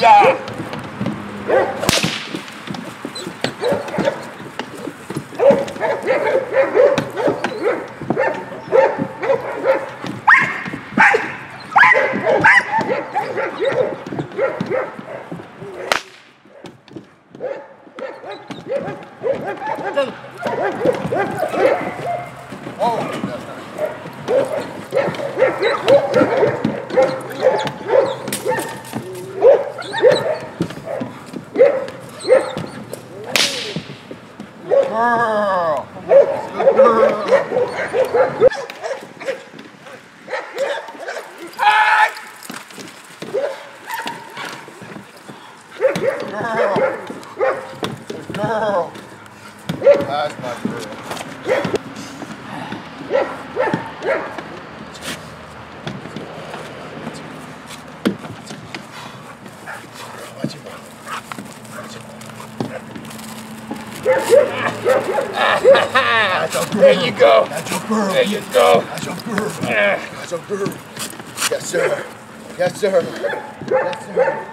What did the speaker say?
Yeah. Girl. Good girl. Girl. Girl. That's my girl. There you go. That's your girl. There you go. That's your girl. That's your girl. Yes, sir. Yes, sir. Yes, sir.